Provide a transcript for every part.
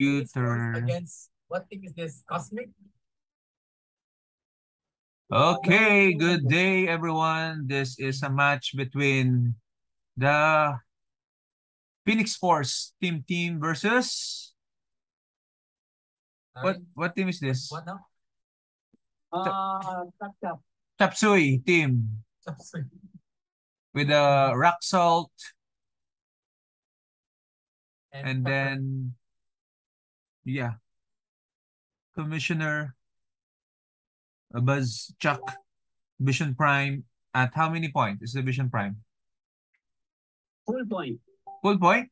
Computer. Against what team is this? Cosmic? Okay, good day everyone. This is a match between the Phoenix Force Team Team versus what what team is this? What now? Uh, tap tap. Chapsui team with the rock salt and Pepper. then yeah. Commissioner Buzz Chuck Vision Prime at how many points is the Vision Prime? Full point. Full point?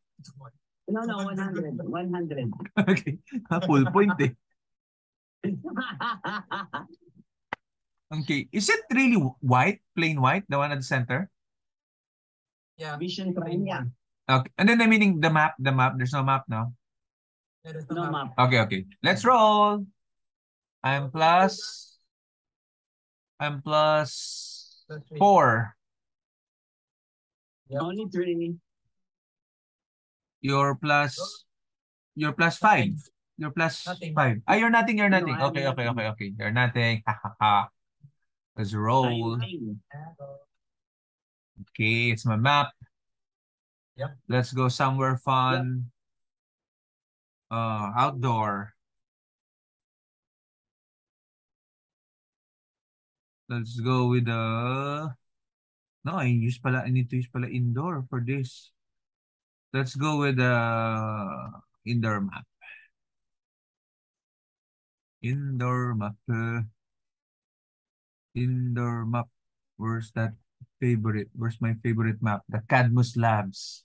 No, no, 100. 100. okay. Full point eh. Okay. Is it really white? Plain white? The one at the center? Yeah. Vision Prime yeah. Okay. And then I meaning the map, the map. There's no map now. There is No map. map. Okay, okay. Let's roll. I'm plus. I'm plus Plus three. four. Yep. Only three. You're plus. You're plus five. You're plus Nothing. five. Ah, you're nothing. You're nothing. I'm Okay, okay, nothing. okay, okay. You're nothing. Ha ha ha. Let's roll. Okay, it's my map. Yep. Let's go somewhere fun. Uh, outdoor. Let's go with the. No, I use pala. I need to use pala indoor for this. Let's go with the indoor map. Indoor map. uh, Indoor map. Where's that favorite? Where's my favorite map? The Cadmus Labs.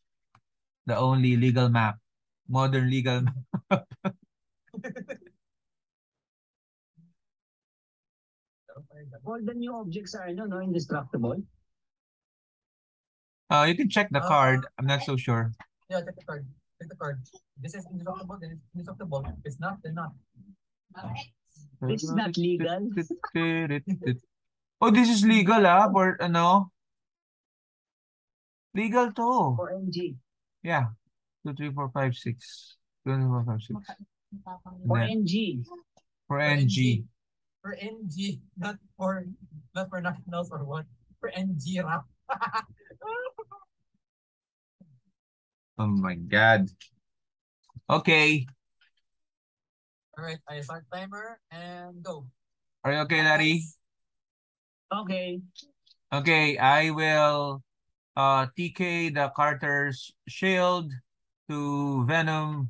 The only legal map. Modern legal map. All the new objects are no, no, indestructible. Uh, you can check the Uh, card. I'm not so sure. Yeah, check the card. Check the card. This is indestructible, then it's indestructible. If it's not, then not. This is not legal. Oh, this is legal ah for ano? Legal to. For MG. Yeah. Two, three, four, five, six. Two, three, four, five, six. For Then NG. for For NG. For NG, not for not for nationals or what. For NG rap. Oh my God. Okay. All right, I start timer and go. Are you okay, Larry? Okay. Okay, I will uh TK the Carter's shield to Venom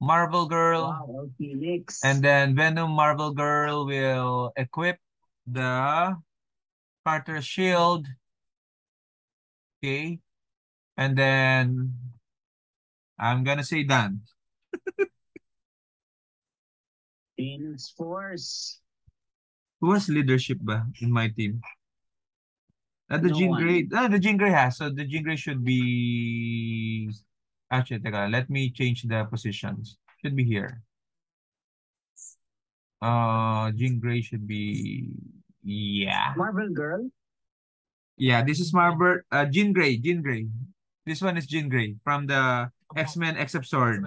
Marvel Girl. Wow, Phoenix. And then Venom Marvel Girl will equip the Carter shield. Okay. And then I'm gonna say done. Phoenix Force. Who has leadership ba in my team? Ah, the No Jean. Grey. Ah, the Jean Grey has. So the Jean Grey should be... Actually, teka, let me change the positions. Should be here. Uh, Jean Grey should be... Yeah. Marvel Girl. Yeah, this is Marvel. Uh, Jean Grey. Jean Grey. This one is Jean Grey from the X-Men X of Sword.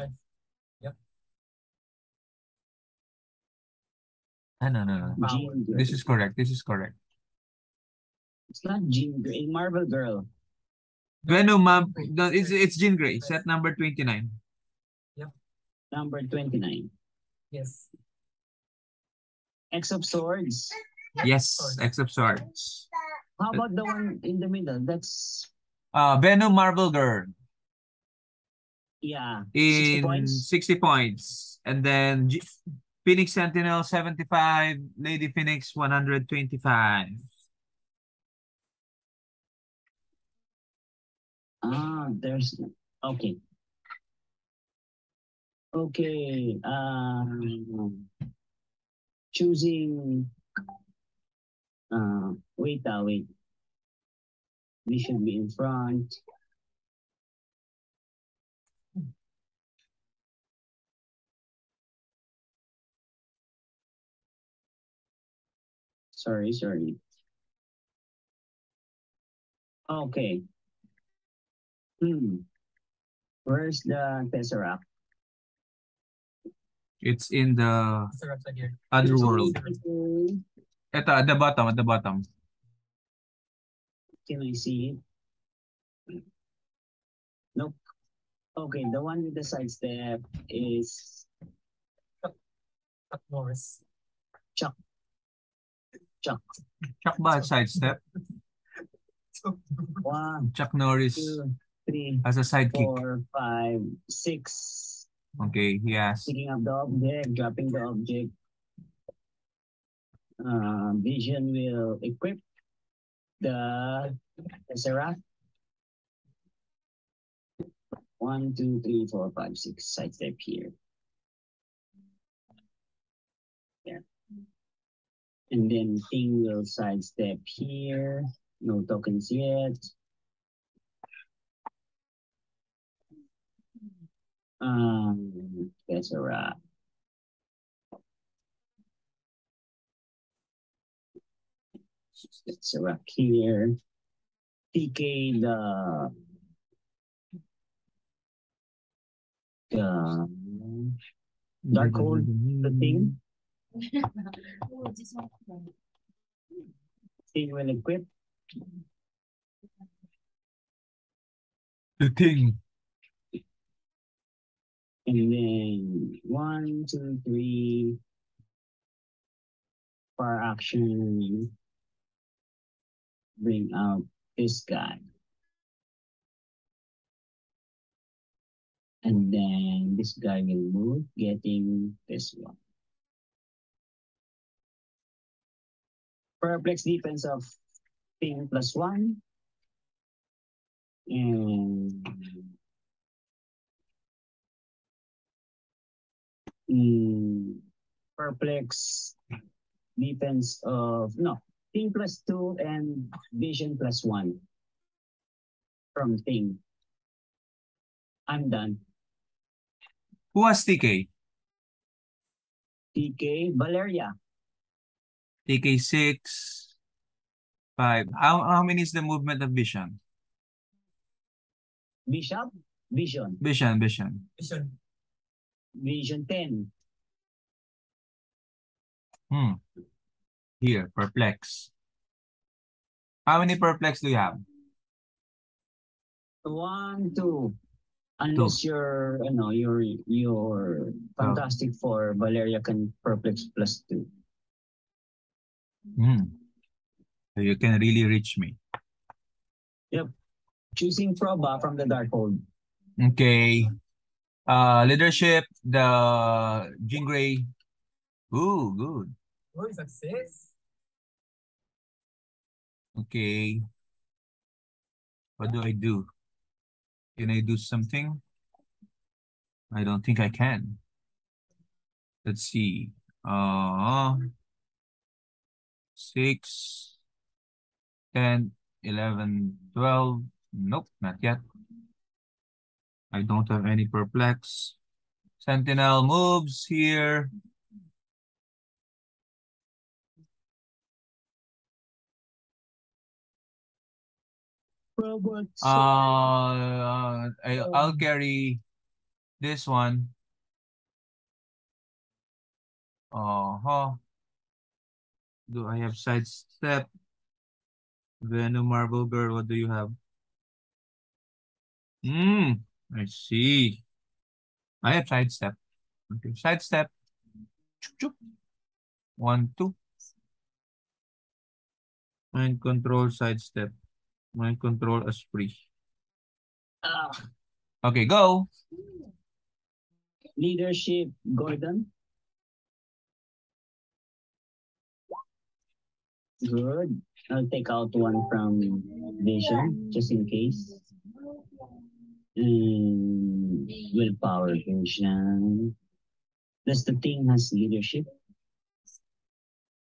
Ah, no, no, no. Jean Grey. This is correct. This is correct. It's not Jean Grey. Marvel Girl. Venom, ma'am. No, it's, it's Jean Grey. Set number 29. Number 29. Yes. X of Swords. Yes, X of Swords. How about the one in the middle? That's, Uh, Venom Marvel Girl yeah. 60 in points. 60 points. And then G Phoenix Sentinel 75, Lady Phoenix 125. Ah, there's, okay. Okay, um, choosing, uh, wait, ah, wait. We should be in front. Sorry, sorry. Okay. Hmm. Where's the Tesseract? It's in the. Rapsa here. other world. Ito, at the bottom, at the bottom. Can I see it? Nope. Okay, the one with the sidestep is Chuck Norris. Chuck. Chuck ba sidestep? one, Chuck Norris two, three, as a sidekick. four, five, six. Okay, he has. Picking up the object, dropping the object. Uh, Vision will equip the Tesseract. One, two, three, four, five, six. Sidestep here. Yeah. And then Thing will sidestep here. No tokens yet. Um, Tesseract. Tesseract here. TK the the Darkhold, the thing, thing will equip. The thing. And then one, two, three. For action. Bring out this guy. And then this guy will move, getting this one. Perplex defense of ping plus one. And mm, perplex defense of no ping plus two and vision plus one from thing. I'm done. Who has TK? TK Valeria. TK 6, 5. How, how many is the movement of vision? Bishop Vision. Vision, vision. Vision. Vision 10. Hmm. Here, perplex. How many perplex do you have? One, two. Unless you're, you know, you're, you're fantastic for Valeria can perplex plus two. Hmm. So you can really reach me. Yep. Choosing Proba from the Darkhold. Okay. Uh, leadership, the Jean Grey. Ooh, good. Oh, success. Okay. What do I do? Can I do something? I don't think I can. Let's see. Uh, six, 10, 11, 12. Nope, not yet. I don't have any perplex. Sentinel moves here. Robot. Uh, I, I'll carry this one. Uh-huh. Do I have sidestep? Venom Marvel Girl, what do you have? Hmm, I see. I have sidestep. Okay, sidestep. Choop, choop. One, two. Mind control sidestep. Mind control Esprit. Ah, Okay, go. leadership, Gordon. Good. I'll take out one from Vision, just in case. And willpower vision. Does the thing has leadership?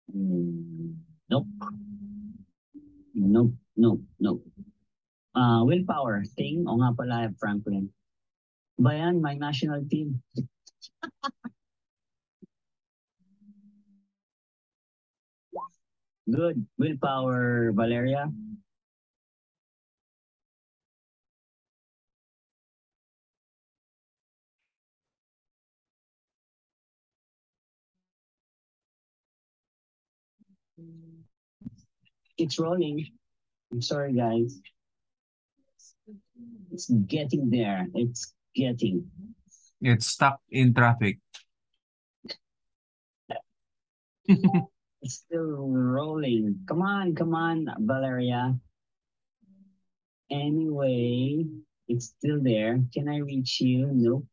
Mm, nope. Nope, nope, nope. Uh, willpower thing. O nga pala, Franklin. Bayan, my national team. Good. Willpower, Valeria. It's rolling. I'm sorry, guys. It's getting there. It's getting. It's stuck in traffic. It's still rolling. Come on, come on, Valeria. Anyway, it's still there. Can I reach you? Nope.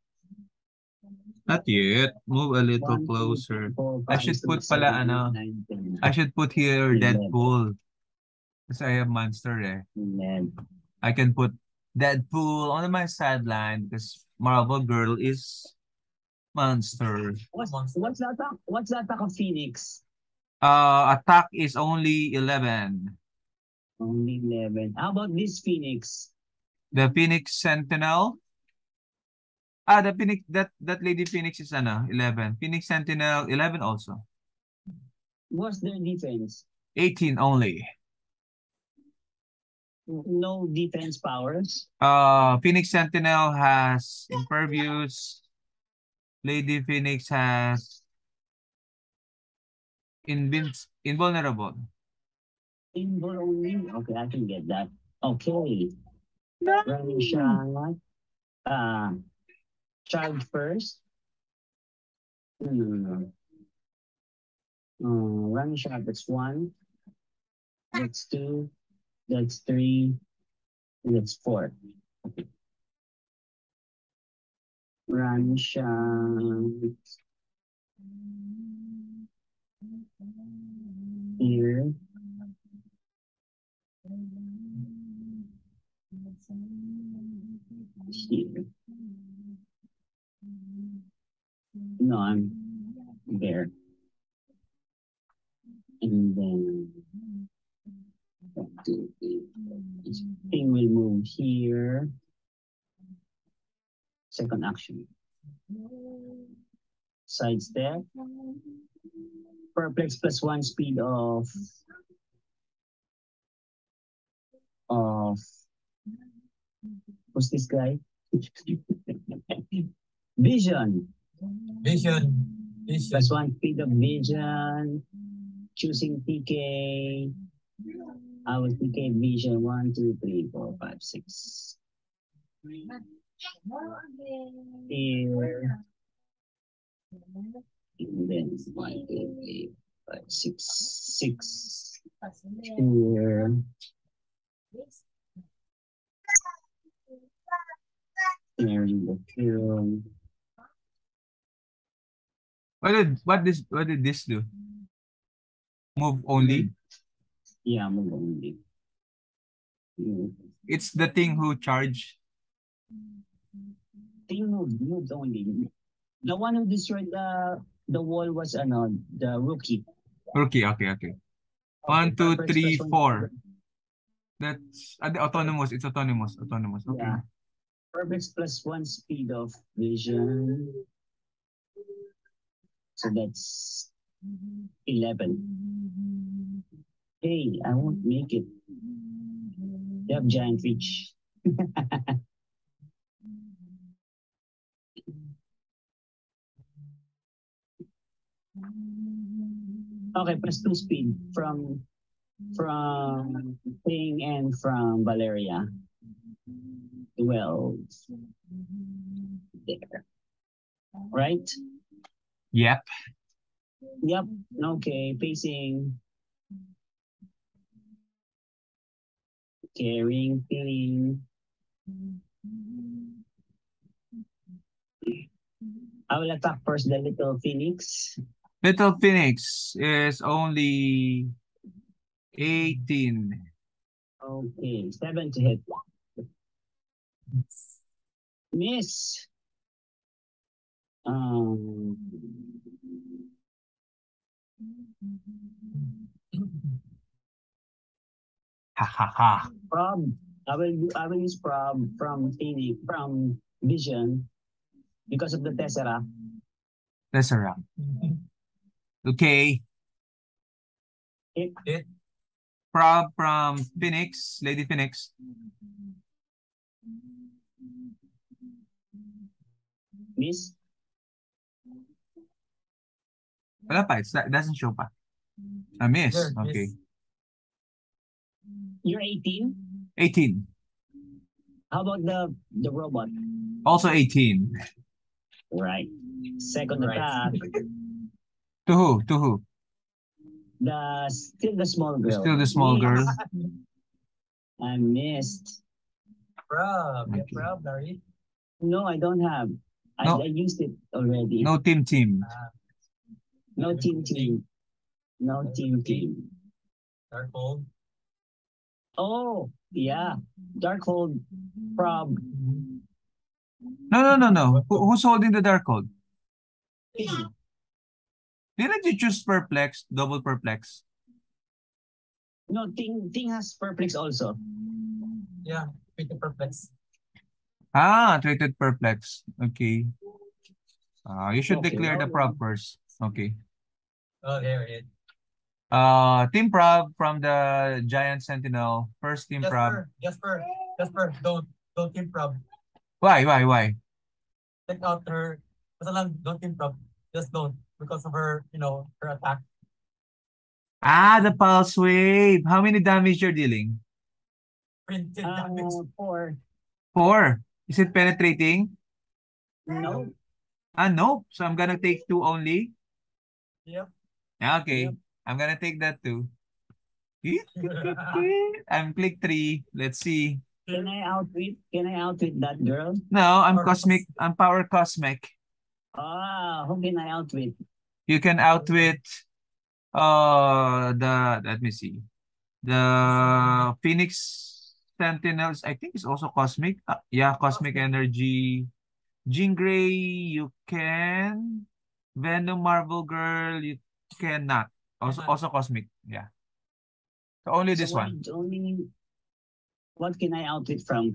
Not yet. Move a little One, closer. four, I should put seven, pala ano. nine, 10, I should put here. Deadpool. Because I have Monster eh. 11. I can put Deadpool on my sideline because Marvel Girl is Monster. What's, what's the attack? What's the attack of Phoenix? Uh, attack is only 11. Only 11. How about this Phoenix? The Phoenix Sentinel. Ah, the Phoenix, that, that Lady Phoenix is ano, 11. Phoenix Sentinel, 11 also. What's their defense? 18 only. No defense powers. Uh, Phoenix Sentinel has Impervious. Lady Phoenix has Invinc Invulnerable. Invul only. Okay, I can get that. Okay. Running shot. Uh, child first. Hmm. Uh, running shot, that's one. That's two. That's three. And that's four. Run shot. Here. Here. No, I'm there. And then one, two, three, four. This thing will move here. Second action. Sidestep. Perplex plus one speed of of who's this guy? Vision. Vision. Vision. Plus one speed of vision. Choosing PK. I will PK vision. One, two, three, four, five, six. Here. And then one, two, three, five, six, six. Here. Clearing the film. What did what this what did this do? Move only. Yeah, only. Yeah. It's the thing who charge. Thing moved, moved only. The one who destroyed the the wall was ano, the rookie. Okay, okay, okay. One, two, three, four. That's uh, the autonomous. It's autonomous. Autonomous. Okay. Yeah. Perplex plus one speed of vision. So that's eleven. Hey, I won't make it. Have giant reach. Okay, press two speed from from Ping and from Valeria. Twelve. There. Right? Yep. Yep. Okay. Pacing. Carrying Ping. I will attack first the little phoenix. Little Phoenix is only 18. Okay, seven to hit. Miss. Um, Ha ha ha. prob. I will I will use prob from Phoenix from Vision because of the Tesseract. That's a wrap. Okay. Hit. Hit. Prob from Phoenix, Lady Phoenix. Miss. Wala pa. It's, it doesn't show pa. A miss. There, Okay. miss. You're 18? 18. How about the the robot? Also 18. Right. Second Right. attack, To who? To who? the still the small girl. Still the small girl. I missed. Proud. Get Okay. proud, Larry. No, I don't have. I, No. I used it already. No team team. Ah, No team team. No team team. Darkhold. Oh, yeah. Darkhold prob. No, no, no, no. Who, who's holding the Darkhold? Pig. Didn't you choose perplex, double perplex? No, Ting Ting has perplex also. Yeah, pretty perplex. Ah, treated perplex. Okay. Uh, you should Okay, declare the now- prob first. Okay. Oh, there it is. Uh, team prob from the giant sentinel. First team prob. Jasper, Jasper, Jasper, don't, don't team prob. Why, why, why? Take out her, basta lang, don't team prob. Just don't, because of her, you know, her attack. Ah, the pulse wave. How many damage you're dealing? Printed Uh, damage. four. Four. Is it penetrating? No. Ah, no. So I'm gonna take two only. Yep. Yeah, Okay. Yep. I'm gonna take that too. I'm click three. Let's see. Can I outwit? Can I outwit that girl? No, I'm Power cosmic. I'm power cosmic. Ah, who can I outwit? You can outwit uh the let me see. The Phoenix Sentinels, I think is also cosmic. Uh, yeah, cosmic Cosmic. energy. Jean Grey, you can. Venom Marvel Girl, you cannot. Also also cosmic. Yeah. So only this So one. what- Only. What can I outwit from?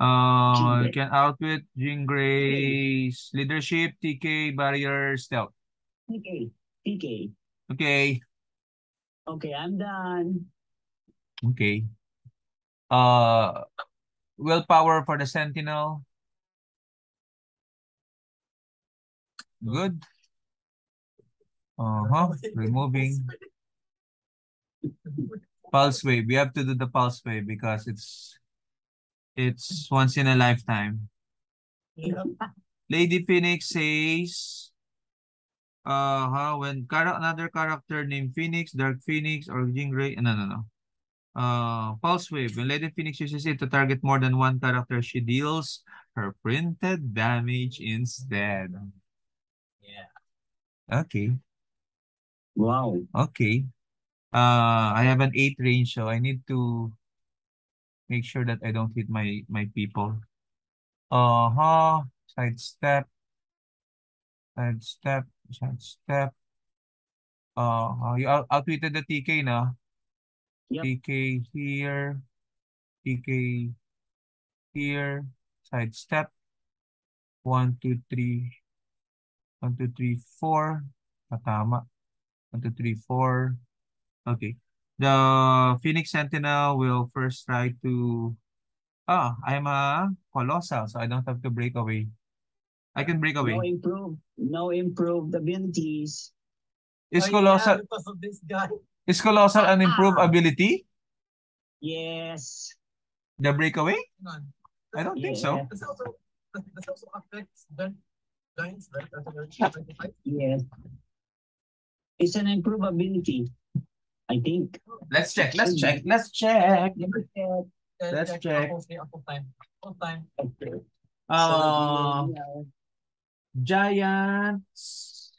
Uh, you can outwit Jean Grey's leadership, TK, barrier, stealth. PK. PK. Okay. Okay, I'm done. Okay. Uh, willpower for the sentinel. Good. Uh-huh. Removing pulse wave. We have to do the pulse wave because it's it's once in a lifetime. Yep. Lady Phoenix says, uh, huh, when char- another character named Phoenix, Dark Phoenix, or Jean Grey, no, no, no. Uh, Pulse Wave. When Lady Phoenix uses it to target more than one character, she deals her printed damage instead. Yeah. Okay, Wow. okay. Uh, I have an 8 range, so I need to make sure that I don't hit my, my people. Uh-huh. Sidestep. Sidestep. Sidestep. Uh, you out outwitted the TK na. Yep. TK here. TK here. Sidestep. One, two, three. One, two, three, four. Matama. One, two, three, four. Okay. The Phoenix Sentinel will first try to Ah, I'm a colossal, so I don't have to break away. I can break away. No away. improve. No improved abilities. Is Oh, yeah, colossal because of this guy. is colossal an improved ability? Yes. The breakaway? Hang on. I don't think so. This also, this also affects the giants, right? That's what they're trying to fight. Yes. It's an improved ability. I think. Let's check. Let's check. Let's check. Never said. And Let's check check. Apple, say Apple time. Apple time. Okay. Uh, So, yeah. giants.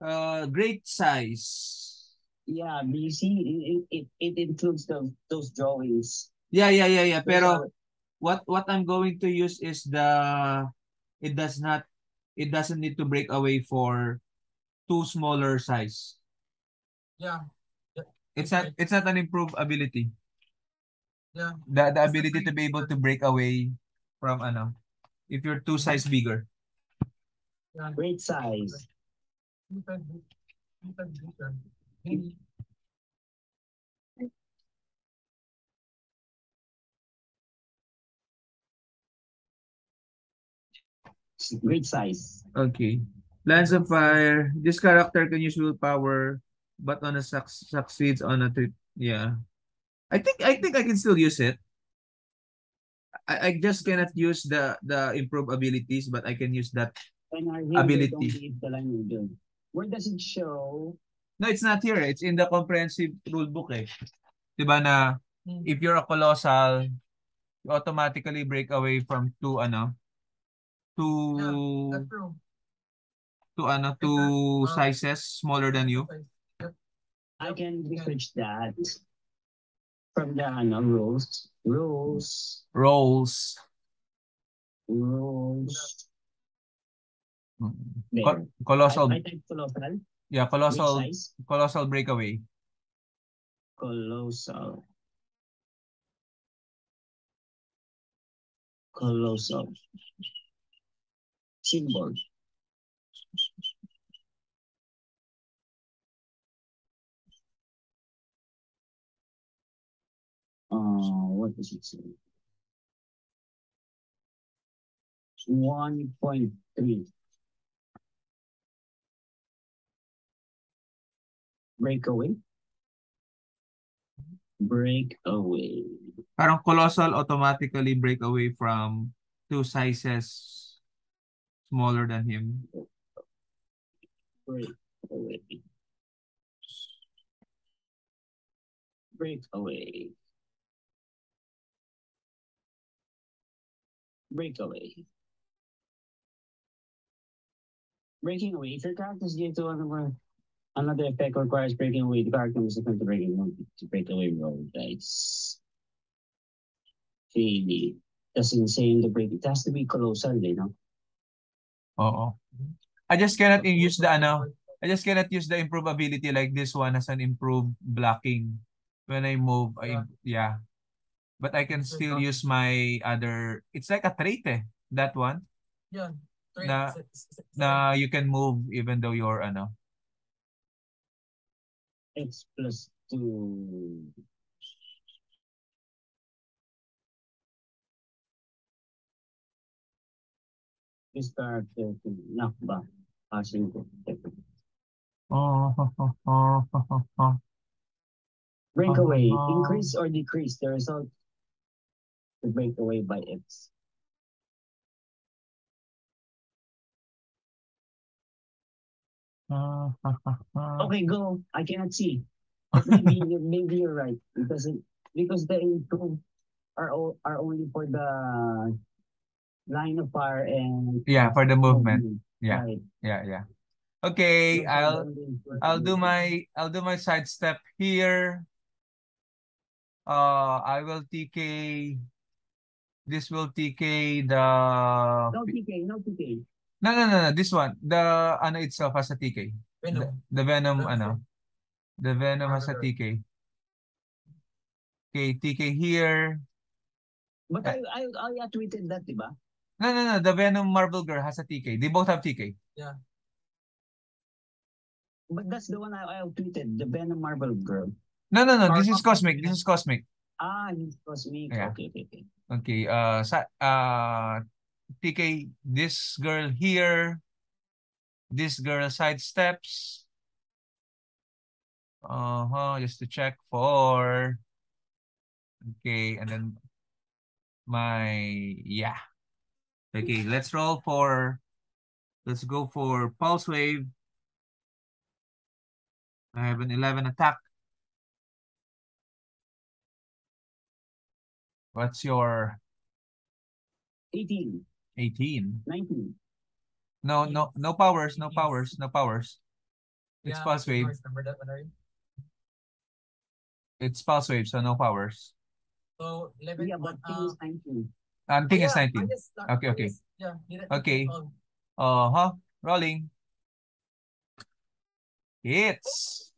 Uh, great size. Yeah, but you see, it, it, it includes those those drawings. Yeah, yeah, yeah, yeah. Those Pero are- what what I'm going to use is the it does not it doesn't need to break away for two smaller size. Yeah. It's not it's not an improved ability. Yeah. The the It's ability to be able to break away from ano if you're two size bigger. Yeah. great size. Great size. Okay. Lance of Fire. This character can use willpower, but on a suc succeeds on a trip. Yeah. I think I think I can still use it. I, I just cannot use the the improve abilities, but I can use that. Ability. Don't leave the line with. Where does it show? No, it's not here. It's in the comprehensive rule book eh. 'Di ba na Hmm. if you're a colossal, you automatically break away from two ano That's true. To ano to Uh, sizes smaller than you. I can research that from the ano, rules. Rules. Rolls. Rules. There. Colossal, I, I type colossal. yeah, colossal, colossal breakaway. Colossal. Colossal. Symbol. Uh, what does it say? One point three. Breakaway. Breakaway. Parang colossal automatically break away from two sizes smaller than him. Breakaway. Breakaway. Breakaway. Breaking away. If your character's given to another, another effect requires breaking away, the character must attempt to break away to break away roll dice. Really. Doesn't say in the break. It has to be colossal, eh, you know? Oo. I just cannot use the ano, I just cannot use the improve ability like this one as an improved blocking. When I move, I, yeah. But I can still use my other, it's like a trait eh, that one. Yeah. Three, Na- Na you can move even though you're ano. X plus two. This character to knock back passing to Oh, ho, ho, ho, ho, ho, ho. breakaway Uh-huh. increase or decrease the result to break away by X. Okay, go. I cannot see. But maybe you- maybe you're right because it, because the improve are o- are only for the line of fire and Yeah, for the movement. Yeah, Right. yeah, yeah. Okay, So I'll I'll do my I'll do my side step here. Uh, I will TK. This will TK the No TK, no TK. no no no no this one the ano itself has a TK. The, Venom. the Venom Venom ano the Venom has a. TK. Okay, TK here. But I I I tweeted that, diba? No no no the Venom Marvel Girl has a TK. They both have TK. But that's the one I, I tweeted, the Venom Marvel girl. No no no this is cosmic. This is cosmic. Ah, he's cosmic. Yeah. Okay, okay, okay. Okay, uh, sa, uh, TK, this girl here, this girl sidesteps. Uh-huh, just to check for, okay, and then my, yeah. Okay, let's roll for, let's go for Pulse Wave. I have an 11 attack. What's your 18, 18? 19. No, no, no powers, no powers, no powers. It's Yeah, pulse wave. Remember that one, Ari? It's pulse wave, so no powers. So, 11, Yeah, but uh, is 19. I think it's yeah, 19. I just- uh, Okay, okay. just- Yeah, Okay. Uh-huh. Rolling. Hits.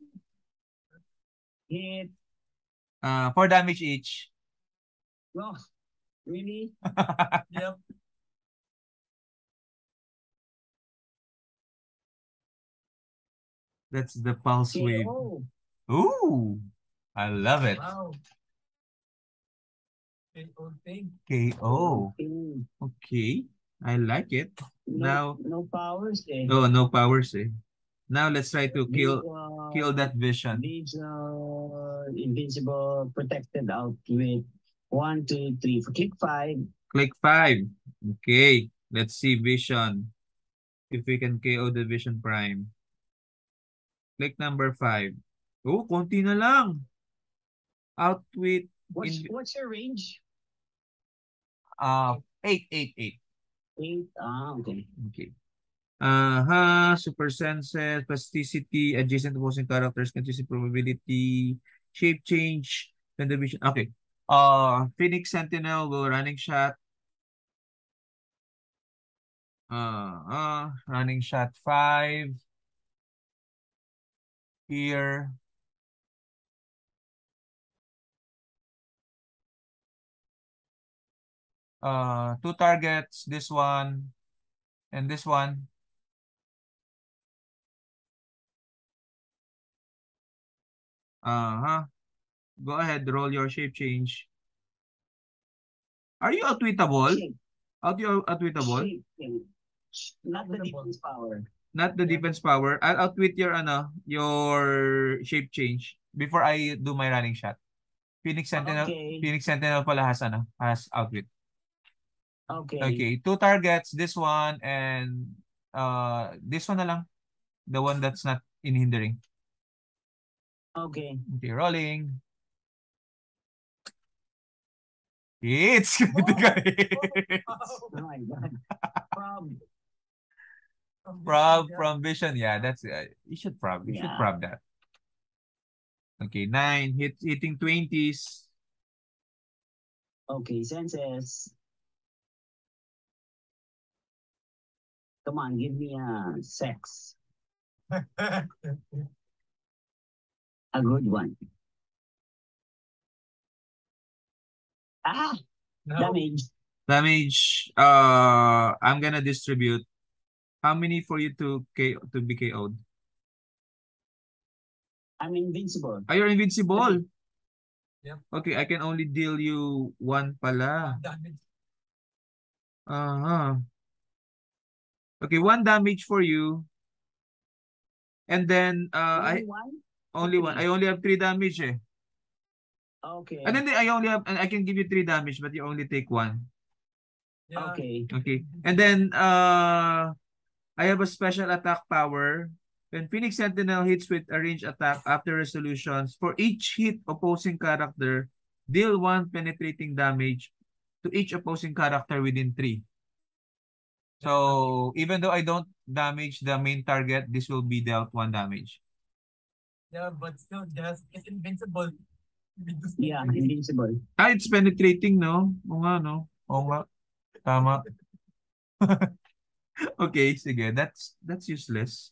Hit. Uh, four damage each. No, really? Yep. That's the pulse wave. KO. Ooh, I love it. Wow. Thing. KO. Okay. Okay. I like it. Now- no, no powers eh. Oh, no powers eh. Now let's try to kill uh, kill that vision. Leaves uh, invincible protected out with one, two, three. Click five. Click five. Okay. Let's see vision. If we can KO the vision prime. Click number five. Oh, konti na lang. Outwit What's In- what's your range? uh eight, eight, eight. Eight. Ah, okay. Okay. Uh-huh. Super senses, plasticity, adjacent opposing characters, continuous probability, shape change, then the vision. Okay. Uh, Phoenix Sentinel will running shot. Uh, uh, running shot five. Here. Uh, two targets, this one and this one. Uh-huh. Go ahead, roll your shape change. Are you outwitable? Out you outwitable? Not the defense power. Not the defense power. I'll outwit your ano, your shape change before I do my running shot. Phoenix Sentinel, Okay. Phoenix Sentinel pala has ano, has outwit. Okay. Okay, two targets, this one and uh this one na lang. The one that's not in hindering. Okay. Okay, rolling. It's critical hit. Oh my god. Prob. Prob from vision. Yeah, that's uh, you should prob. You should Yeah. prob that. Okay, nine hit hitting twenties. Okay, senses. Come on, give me a sex. A good one. Ah, no. damage. Damage. Uh, I'm gonna distribute. How many for you to K to be KO'd? I'm invincible. Are you invincible? Yep. Okay, I can only deal you one pala. Damage. Uh-huh. Okay, one damage for you. And then uh I Only one? only one. I only have three damage eh. Okay. And then I only have and I can give you three damage, but you only take one. Yeah. Okay. Okay. And then uh I have a special attack power. When Phoenix Sentinel hits with a range attack after resolutions, for each hit opposing character, deal one penetrating damage to each opposing character within three. So even though I don't damage the main target, this will be dealt one damage. Yeah, but still, just it's invincible. We do Yeah, something. invincible. Ah, it's penetrating, no? O nga, no? O nga. Tama. okay, sige. That's that's useless.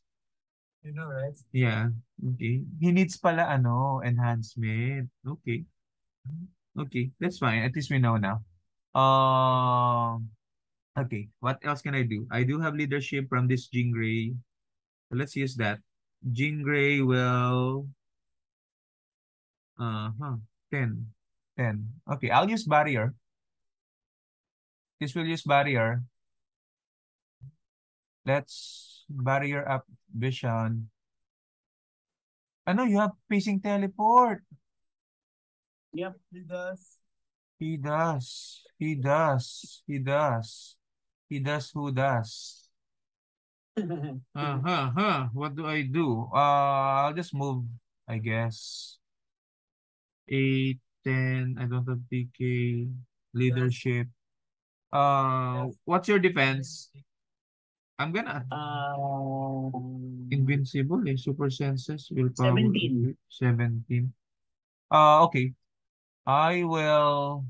You know, right? Yeah. Okay. He needs pala ano, enhancement. Okay. Okay, that's fine. At least we know now. Um, okay. What else can I do? I do have leadership from this Jean Grey. So let's use that. Jean Grey will uh-huh. 10. 10. Okay, I'll use barrier. This will use barrier. Let's barrier up vision. Ano, you have pacing teleport. Yep, he does. He does. He does. He does. He does who does. Uh-huh, huh. What do I do? Uh, I'll just move, I guess. 8, 10, I don't have PK, leadership. Uh, what's your defense? I'm gonna Uh, invincible eh. Super senses willpower. 17. 17. Uh, okay. I will.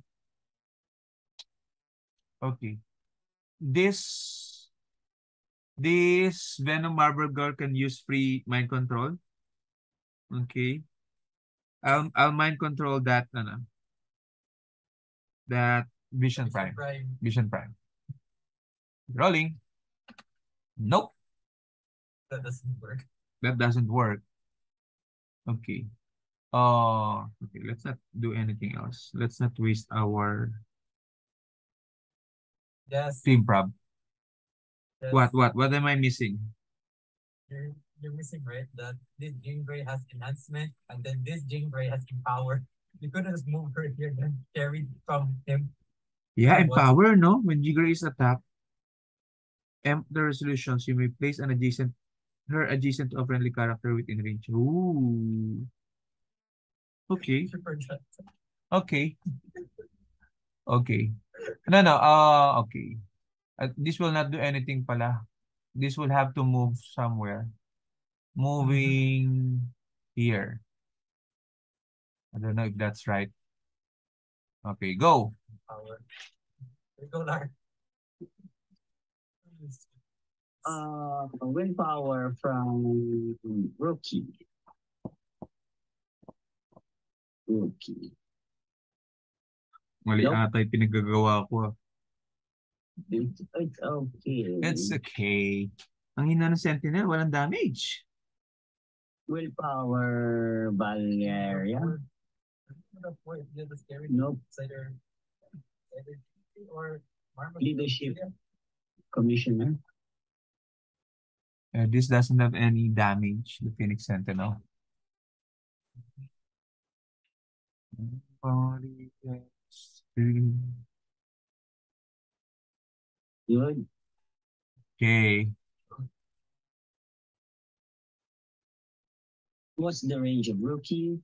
Okay. This. This Venom Marvel Girl can use free mind control. Okay. I'll I'll mind control that ano. That Vision Prime. prime. Vision Prime. Rolling. Nope. That doesn't work. that doesn't work. Okay. Uh, okay, let's not do anything else. Let's not waste our Yes. team prob. Yes. What, what, what am I missing? You're, you're missing, right? That this Jean Grey has enhancement, and then this Jean Grey has empower. You could have just moved her here, then carried from him. Yeah, what? empower, no? When Jigger is attacked, amp the resolutions, you may place an adjacent, her adjacent to a friendly character within range. Ooh. Okay, okay. Okay. No, no, uh, okay. Uh, this will not do anything pala. This will have to move somewhere. Moving here. I don't know if that's right. Okay, go. Power. Here go, Lar. Uh, wind power from rookie. Rookie. Mali Nope. ata yung pinagagawa ko. ah. It's, it's okay. It's okay. Ang hina ng Sentinel, walang damage. Willpower Valeria. Nope. Either, either or Leadership. Commissioner. Uh, this doesn't have any damage, the Phoenix Sentinel. Body gets Good. Okay. What's the range of rookie?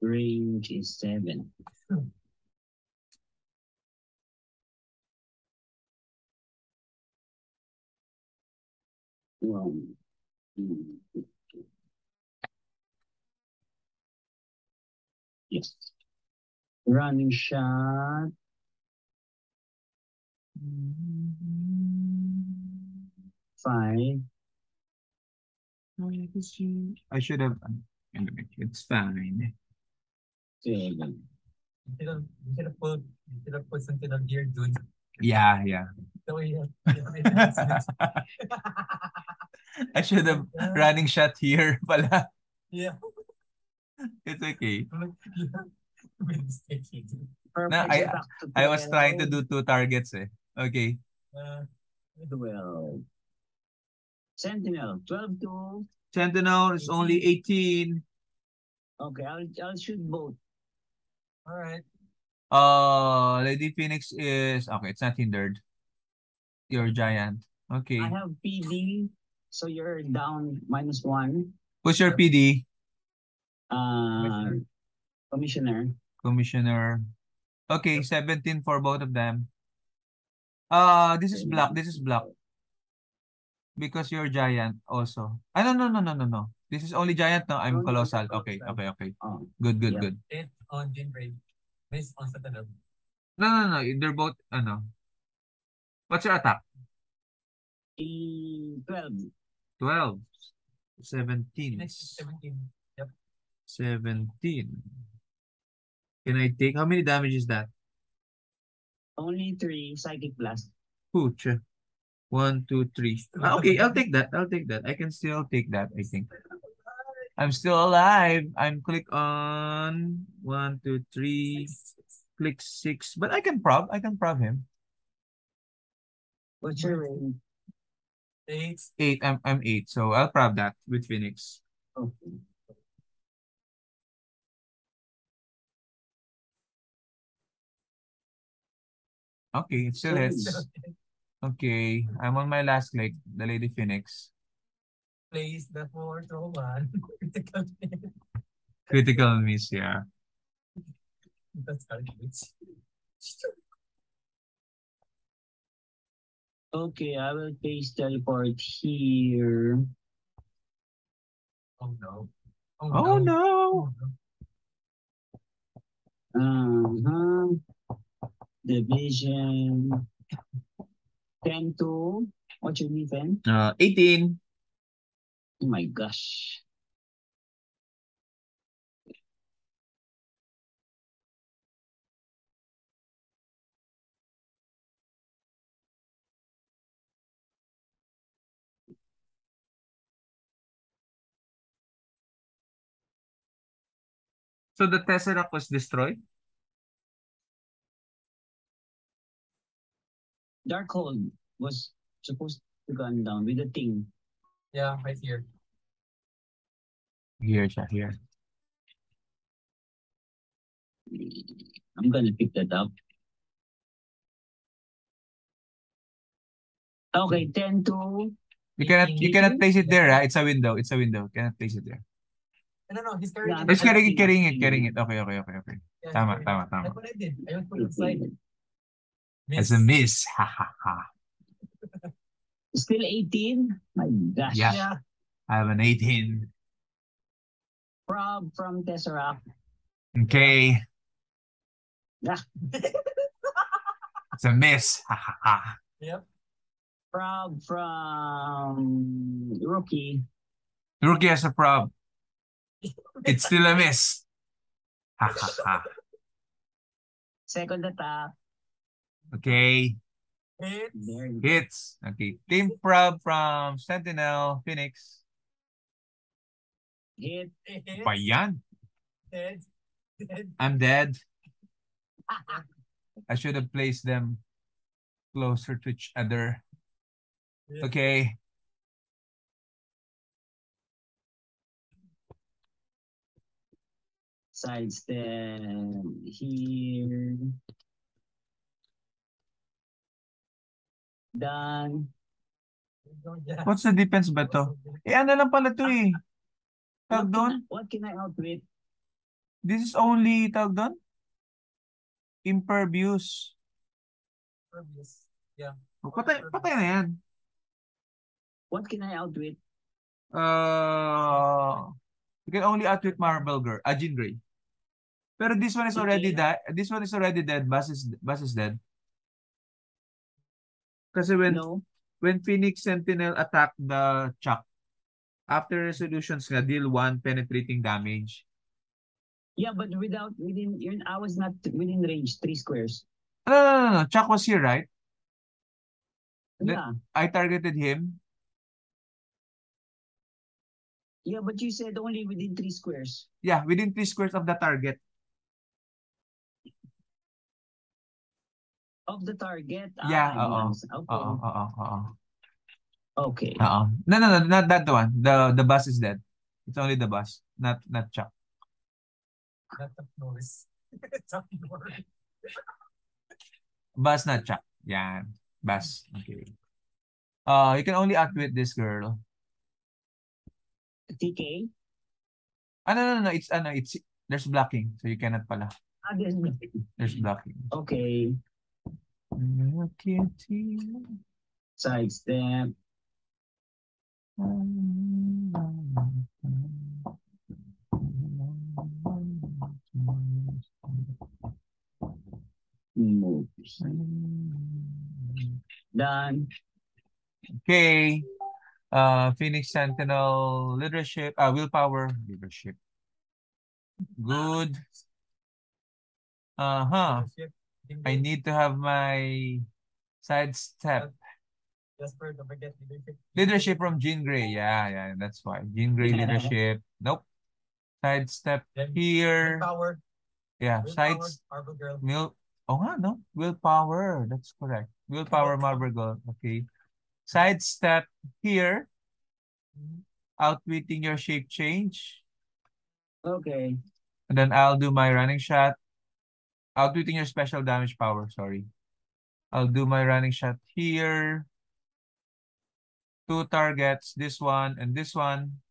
Range is seven. One. two. Hmm. Yes. Running shot. Five. I should have. Anyway, it's fine. Seven. You should have, you should have put, you should have put something on here, dude. Yeah, yeah. The way you have- you have made announcements. I should have Yeah. running shot here pala. Yeah. It's okay. I'm like, you have made a mistake, you dude. Perfect I- I was trying to do two targets eh. Okay. Uh, Twelve. Sentinel, twelve to. Sentinel is only 18. Okay, I'll I'll shoot both. all right. Uh, Lady Phoenix is okay. It's not hindered. You're giant. Okay. I have PD, so you're down minus one. Who's your PD? Uh, commissioner. Commissioner. Okay, 17 for both of them. Uh, this is black. This is black. Because you're giant also. Ah, no, no, no, no, no, no. This is only giant now. I'm No, no, colossal. Okay, okay, okay. Oh, Good, good, Yeah. good. Eight on Jean Grey. Miss on Sentinel. No, no, no. They're both, ano. What's your attack? E twelve. 12. 17. Next is 17. Yep. 17. Can I take, how many damage is that? Only three psychic blast. Pooch. One, two, three. Ah, okay, I'll take that. I'll take that. I can still take that, I think. I'm still alive. I'm click on one, two, three, click six. But I can prob. I can prob him. What's your range? Eight. Eight. I'm I'm eight. So I'll prob that with Phoenix. Okay. Okay, it still hits. Okay, I'm on my last click. The Lady Phoenix. Place the fourth Roman. Critical hit. Critical miss, yeah. That's how it is. Okay, I will paste teleport here. Oh no. Oh, Oh no. Oh, no. Uh-huh. Division. Ten to. What's your defense? Uh, 18. Oh my gosh. So the Tesseract was destroyed? Darkhold was supposed to gun down with the thing. Yeah, right here. Here siya, here. I'm gonna pick that up. Okay, 10 to You cannot you cannot place it there, ah. It's a window. It's a window. Cannot place it there. No, no, he's carrying Yeah, it. I carrying it, carrying it, carrying it. Okay, okay, okay, okay. Yeah, Tama, he's tama, tama. That's what I did. I went put it aside. It's a miss. Ha ha ha. still 18. My gosh. Yeah. Yeah. I have an 18. Prob from Tesseract. Okay. Yeah. It's a miss. Ha ha ha. Yep. Prob from Rookie. Rookie has a prob. It's still a miss. Ha ha ha. Second attack. Okay. Hit. There. Hits. Okay. Team prob from Sentinel, Phoenix. Hit. Hit. Pa yan? Hit. I'm dead. I should have placed them closer to each other. Okay. Sidestep here. Done. Yeah. What's the defense ba to? Eh, ano lang pala to eh. Tawag What doon? can, I, what can I outwit? This is only, tawag doon? Impervious. Pervious. Yeah. Oh, Patay, patay na yan. What can I outwit? Uh, you can only outwit Marble Girl, ah, Jean Grey. Pero this one is already Okay. dead. This one is already dead. Bass is, Bass is dead. Kasi when, No. when Phoenix Sentinel attack the Chuck, after resolutions nga, deal one penetrating damage. Yeah, but without within yun, I was not within range three squares. No, no, no, no. Chuck was here, right? Yeah. I targeted him. Yeah, but you said only within three squares. Yeah, within three squares of the target. Of the target. Yeah, Ah, oo. yes. Okay. Oo, oo, oo. Okay. Oo. No, no, no, not that one. The the bus is dead. It's only the bus, not not Chuck. Not Chuck Norris. Chuck Norris. Bus, not Chuck. Yeah, Bus. Okay. Uh, you can only outwit this girl. TK. Ah, no, no, no. It's, ano, it's, there's blocking. So you cannot pala. Ah, there's There's blocking. Okay. Kitty. Sidestep. Move. Done. Okay. Uh, Phoenix Sentinel leadership, uh, willpower, leadership. Good. Uh-huh. Shit. I need to have my sidestep. Just for don't forget leadership. Leadership from Jean Grey. Yeah, yeah, that's why. Jean Grey leadership. Nope. Sidestep Then here. Power. Yeah, Willpower. sides. Marvel girl. Mil oh nga, no? Willpower. That's correct. Willpower Correct. Marvel Girl. Okay. Sidestep here. Mhm. Outwitting your shape change. Okay. And then I'll do my running shot. Outwitting your special damage power, sorry. I'll do my running shot here. Two targets, this one and this one.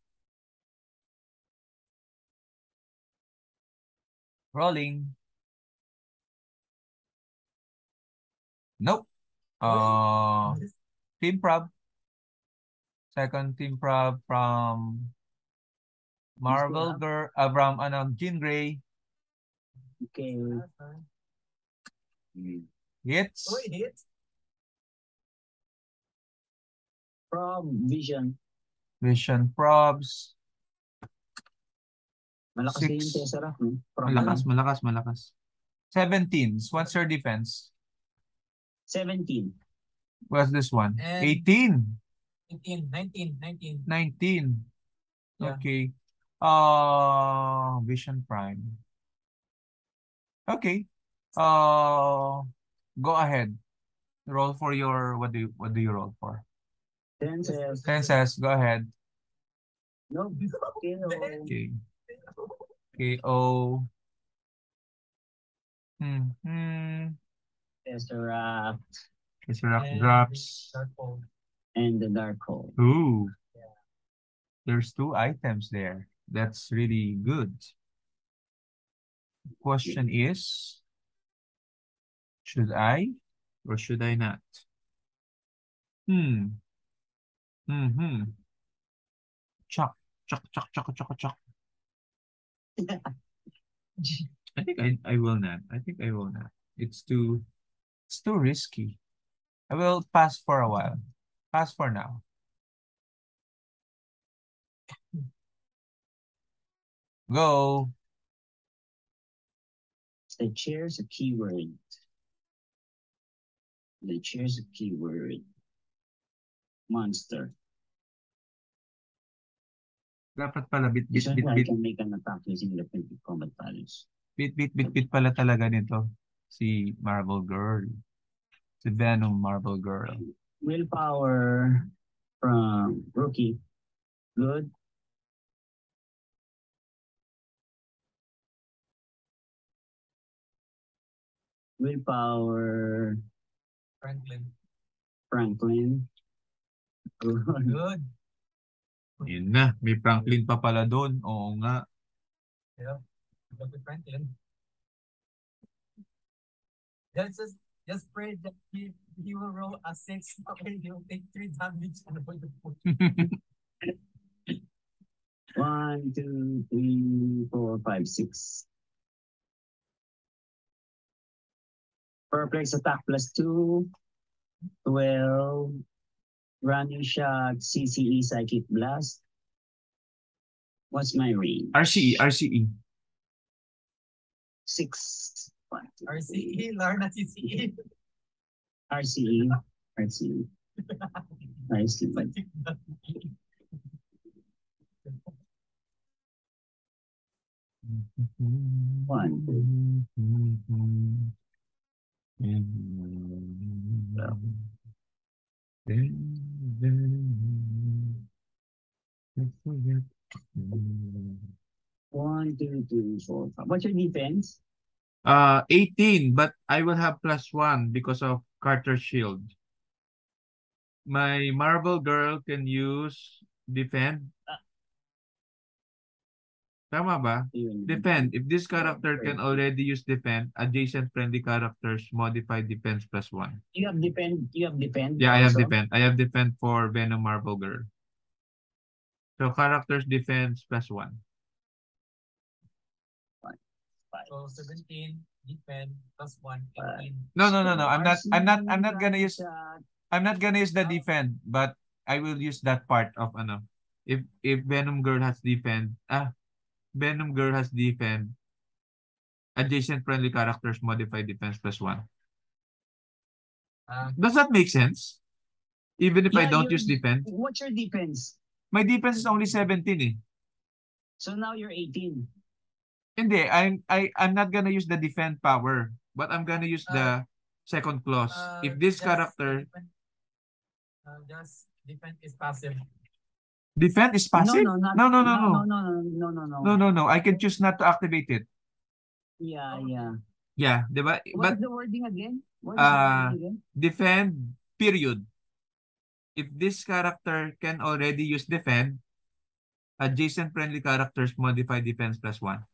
Rolling. Nope. Uh, team prob. Second team prob from Marvel? Girl, uh, from ano, Jean Grey. Okay. Hits. Oh, it hit. From vision. Vision probs. Malakas Six. din yung Tesseract, no? From Malakas, malakas, malakas. 17. What's your defense? 17. What's this one? And- 18. 18, 19, 19. 19. Yeah. Okay. Uh, Vision Prime. Okay. Uh, go ahead. Roll for your, what do you, what do you roll for? Ten says, Senses, go ahead. no, KO. Okay. KO. Hmm, hmm. Tesseract, Tesseract And drops. Circle. and the Dark Hole. Ooh. Yeah. There's two items there. That's really good. Question is, should I or should I not? Hmm. Hmm. Hmm. Chuck, chuck, chuck, chuck, chuck, chuck. I think I, I will not. I think I will not. It's too, it's too risky. I will pass for a while. Pass for now. Go. The chair's a keyword. The chair's a keyword. Monster. Dapat pala bit bit bit bit can make an attack using the combat values. bit bit bit bit pala talaga nito si Marble Girl. Si Venom Marble Girl. Willpower from rookie. Good. Willpower Franklin. Franklin. Good. Good. Yun na, may Franklin pa pala doon. Oo nga. Yeah. At Franklin. Just, just, just pray that he, he will roll a six. Okay, he will take three damage and avoid the push. One, two, three, four, five, six. Perplex attack plus two. Twelve. Running shot, CCE psychic blast. What's my range? RCE, RCE. Six. One, two, three. RCE, Larna CCE. RCE. RCE. RCE. One. One, two, three, four, five. What's your defense? Uh, 18, but I will have plus one because of Carter shield. My Marvel Girl can use defend. Tama ba? Defend. If this character can already use defend, adjacent friendly characters modify defense plus one. You have defend. You have defend. Yeah, I have defend. I have defend for Venom Marvel Girl. So characters defense plus one. So 17, defend, plus one, 18. No, no, no, no. I'm not. I'm not. I'm not gonna use. I'm not gonna use the defend, but I will use that part of ano. If if Venom Girl has defend, ah, Venom Girl has defend. Adjacent friendly characters modify defense plus one. Uh, Does that make sense? Even if I don't use defend, What's your defense? my defense is only 17 eh. So now you're 18. Hindi, I'm I I'm not gonna use the defend power, but I'm gonna use the second clause. uh, if this character defend- Uh, just defend is passive. Defend is passive, No, no, not, No, no, no, no, no. no, no, no, no, no. no, no, no, I can choose not to activate it. Yeah, yeah. Yeah, diba? What But is the wording again? What is Uh, the wording again? defend period. If this character can already use defend, adjacent friendly characters modify defense plus one.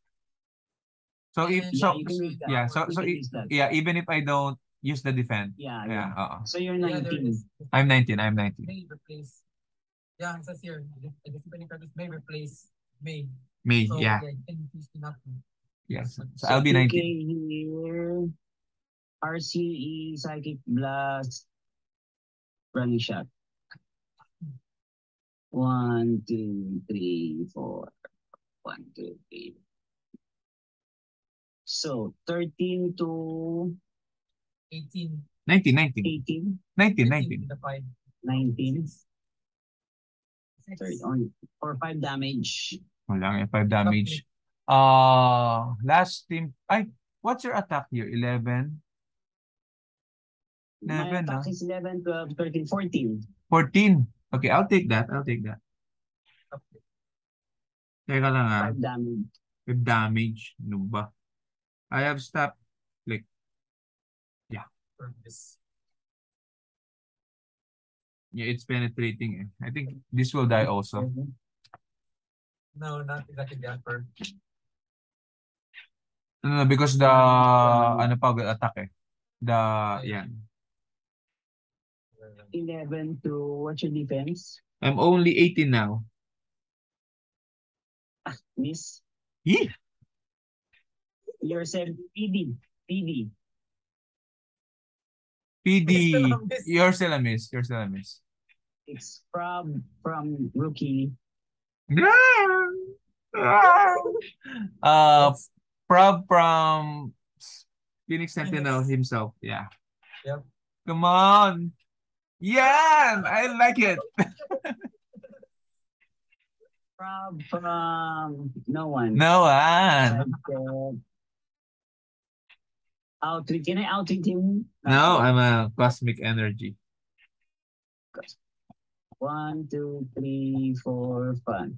So if And so yeah, yeah, so so can i- use that. yeah, even if I don't use the defend, Yeah, yeah, yeah. oo. So you're Yeah, there 19. is. I'm 19, I'm 19. May replace. Yeah, it says here, the the defending may replace may. May, So, yeah, you can choose not to. yes. So So I'll be 19. PK here. RCE, Psychic Blast, Running Shot. One, two, three, four. One, two, three. So 13 to 18. 19, 19, 18, 19, 18 19. 19, Sorry, on for 5 damage. Wala nga, 5 damage. Uh, last team, ay, what's your attack here? 11? My 11, no? attack is 11, 12, 13, 14. 14. Okay, I'll take that. I'll take that. Teka lang ah. 5 damage. With damage. Ano ba? I have stop. For this. Yeah, it's penetrating eh. I think this will die also. No, not exactly the upper. No, no, because the ano pa will attack eh. The yeah. 11 to what's your defense? I'm only 18 now. Miss. Yee! You're 7 PD. PD. PD. You're still a miss. You're still a miss. It's from from rookie. uh, prob from Phoenix Sentinel himself. Yeah. Yep. Come on. Yeah, I like it. From from no one. No one. Outreach. Can I outreach him? No, I'm a cosmic energy. One, two, three, four, five.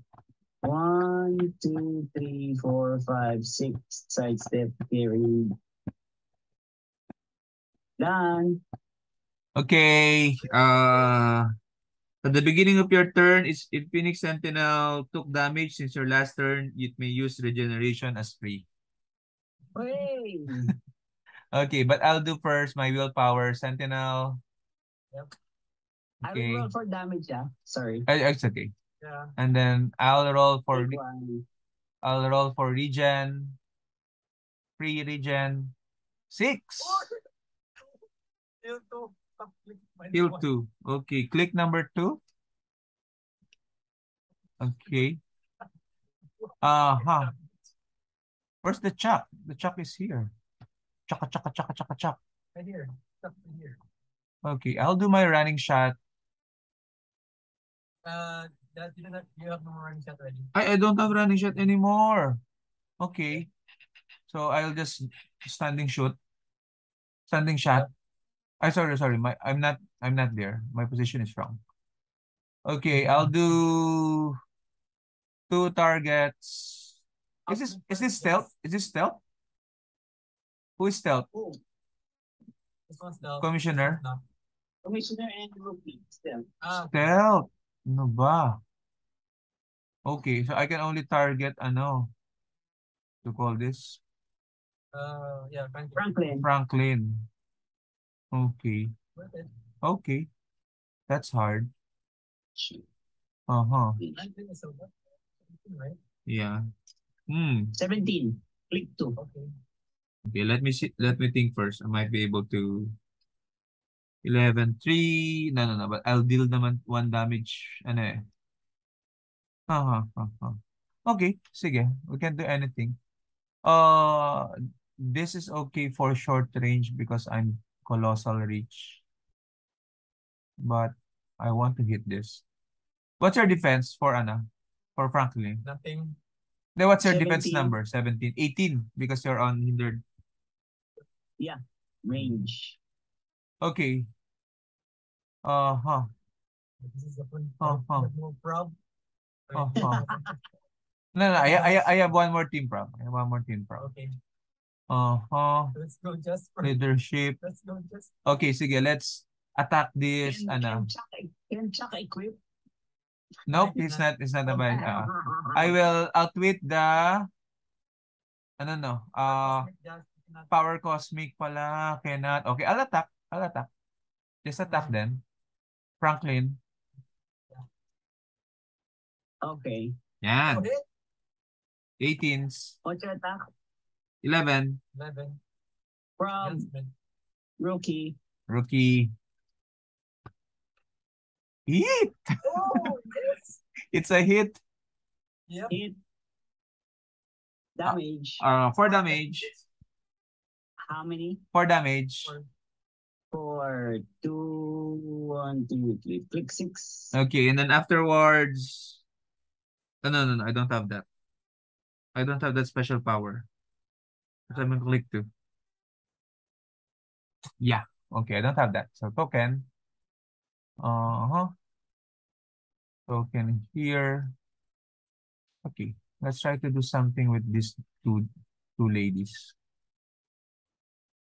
One, two, three, four, five, six. Sidestep, carry. Done. Okay. Uh, at the beginning of your turn, is if Phoenix Sentinel took damage since your last turn, it may use regeneration as free. Hey. Okay, but I'll do first my willpower Sentinel. Yep. I Okay. will roll for damage, yeah. Sorry. Uh, it's okay. Yeah. And then I'll roll for I'll roll for regen. Free regen. Six. Heal two. Stop, click, minus Heal two. Okay, click number two. Okay. Uh-huh. Where's the chuck? The chuck is here. Chaka chaka chaka chaka chuck. Right here. Stop right here. Okay, I'll do my running shot. Uh, that you don't have, you have no running shot already. I, I don't have running shot anymore. Okay. So I'll just standing shoot. Standing shot. I sorry, sorry. My I'm not I'm not there. My position is wrong. Okay, I'll do two targets. Is this is this stealth? Is this stealth? Who is stealth? Oh, This one's the Commissioner? No. commissioner and rookie. Still. Ah, Stealth. Ano ba? Okay, so I can only target ano to call this uh, yeah, Franklin. Franklin. Franklin. Okay. Okay. That's hard. Uh-huh. Franklin is so good. Right? Yeah. Hmm. 17. Click 2. Okay. Okay, let me see. Let me think first. I might be able to 11, 3. No, no, no. But I'll deal naman one damage. Ano eh. Uh-huh, uh-huh. Okay, sige. We can do anything. Uh, this is okay for short range because I'm colossal reach. But I want to hit this. What's your defense for Anna? For Franklin? Nothing. Then what's your defense number? 17. 18 because you're unhindered. Range. Okay. Uh-huh. This is the one. Uh, uh. More proud. Uh, uh. No, no, I, I, I have one more team prop. I have one more team prop. Okay. Uh-huh. Let's go just for. Leadership. Let's go just. Okay, sige, let's attack this, Can, ano. can Chuck, can Chuck equip? Nope, it's not, it's not about, uh, I will outwit the, ano no, uh, Just not- power cosmic pala, cannot. Okay, I'll attack, I'll attack. Just attack then. Franklin. Okay. Yan. Hit. 18s. What's your attack? 11. Eleven. From Advancement. rookie. Rookie. Hit! Oh, yes. It's a hit. Yep. Hit. Damage. Uh, for damage. How many? Four damage. Four. Four, two, one, two, three. Click six. Okay, and then afterwards. No, no, no, no, I don't have that. I don't have that special power. I'm gonna click two. Yeah. Okay, I don't have that. So token. Uh-huh. Token here. Okay, let's try to do something with these two two ladies.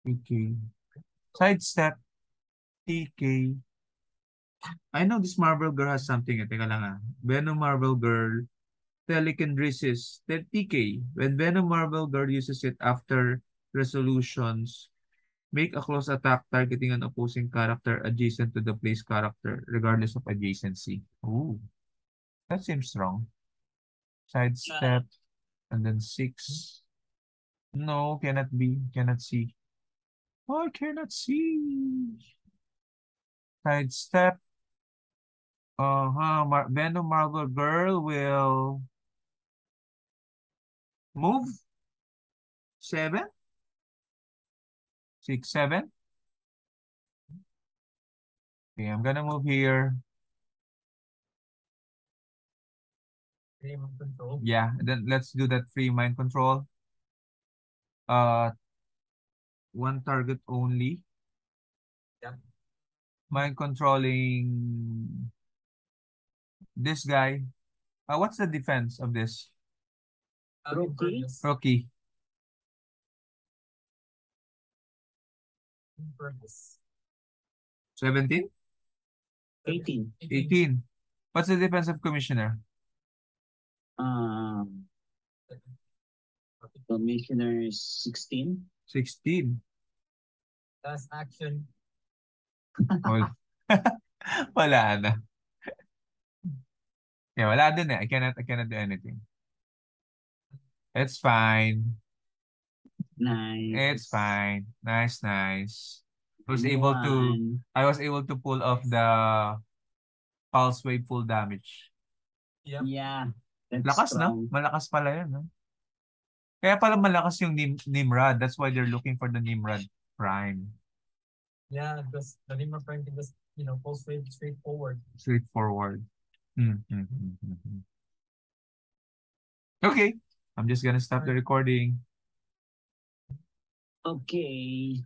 TK. Sidestep. TK. I know this Marvel girl has something. Eh. Teka lang ah. Venom Marvel girl. Then TK. When Venom Marvel girl uses it after resolutions, make a close attack targeting an opposing character adjacent to the place character, regardless of adjacency. Ooh. That seems strong. Sidestep. And then six. No, cannot be. Cannot see. I cannot see. Side step. Uh-huh. Mar Venom Marvel Girl will move. Seven. Six, seven. Okay, I'm gonna move here. Game of control. Yeah, then let's do that free mind control. Uh, one target only. Yep. Mind controlling this guy. Uh, what's the defense of this? Uh, Rookie? Impervious. Rocky. Impervious. 17? 18. 18. What's the defense of commissioner? Um, commissioner is 16. 16. Last action. Wala, wala na. Yeah, wala din eh. I cannot, I cannot do anything. It's fine. Nice. It's fine. Nice, nice. I was able to. I was able to pull off the pulse wave full damage. Yep. Yeah. Lakas na. strong. Malakas pala yun. No? Kaya pala malakas yung Nim Nimrod. That's why they're looking for the Nimrod Prime. Yeah, because the of Frank can just, you know, pulse wave straightforward. Straightforward. Hmm, hmm, hmm, hmm. Okay. I'm just gonna stop the recording. Okay.